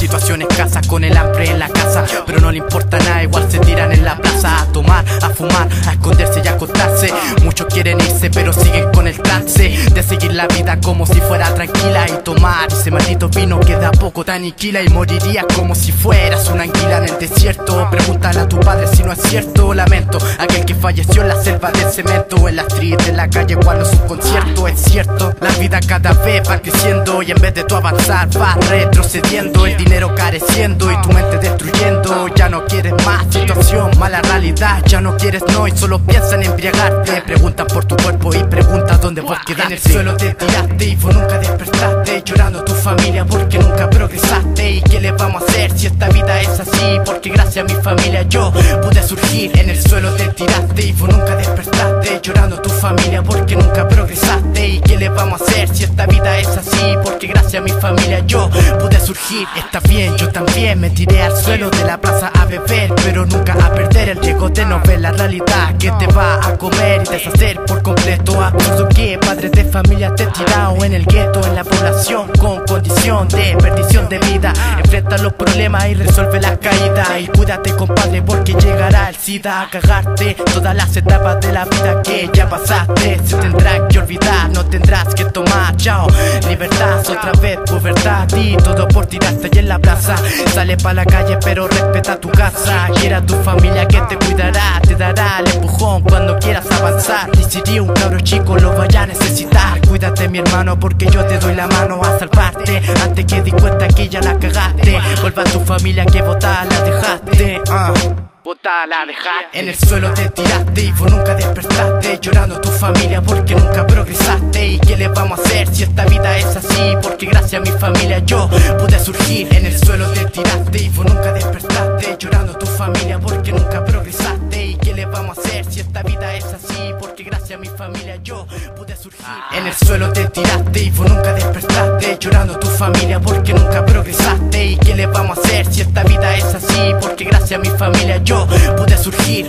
Situación escasa con el hambre en la casa. Pero no le importa nada, igual se tiran en la plaza A tomar, a fumar, a esconderse y a acostarse. Muchos quieren irse pero siguen con el trance De seguir la vida como si fuera tranquila Y tomar. Ese maldito vino que de a poco te aniquila Y morirías como si fueras una anguila en el desierto. Pregúntale a tu padre si no es cierto Lamento, falleció en la selva del cemento En la street, en la calle cuando su concierto Es cierto, la vida cada vez va creciendo Y en vez de tu avanzar vas retrocediendo. El dinero careciendo y tu mente destruyendo. Ya no quieres más situación, mala realidad Ya no quieres no y solo piensan en embriagarte. Preguntan por tu cuerpo y preguntan dónde vos quedaste. En el suelo te tiraste y vos nunca despertaste Llorando tu familia porque nunca progresaste. ¿Y si esta vida es así? Porque gracias a mi familia yo pude surgir En el suelo te tiraste y vos nunca despertaste Llorando tu familia porque nunca progresaste ¿Y qué le vamos a hacer si esta vida es así? Porque gracias a mi familia yo pude surgir Está bien, yo también me tiré al suelo de la plaza a beber Pero nunca a perder el de no ver la realidad Que te va a comer y deshacer por completo Absurdo que padres de familia te tirado en el gueto En la población con condición de perdición de vida Enfrenta los problemas y resuelve la caída Y cuídate compadre porque llegará el SIDA a cagarte Todas las etapas de la vida que ya pasaste Se tendrán que olvidar, no tendrás que tomar Chao, libertad, otra vez pubertad Y todo por tirarte y en la plaza. Sale pa' la calle pero respeta tu casa. Quiera tu familia que te cuidará Te dará el empujón cuando quieras avanzar. Y si un cabro chico lo vaya a necesitar Cuídate mi hermano porque yo te doy la mano a salvarte. Antes que di cuenta que ya la cagaste Vuelva a tu familia que botada la dejaste. Botada la dejaste. En el suelo te tiraste y vos nunca despertaste Llorando tu familia porque nunca progresaste. ¿Y qué le vamos Porque gracias a mi familia. Yo pude surgir En el suelo te tiraste y vos nunca despertaste Llorando tu familia porque nunca progresaste. ¿Y qué le vamos a hacer si esta vida es así? Porque gracias a mi familia yo pude surgir. En el suelo te tiraste y vos nunca despertaste Llorando tu familia porque nunca progresaste. ¿Y qué le vamos a hacer si esta vida es así? Porque gracias a mi familia yo pude surgir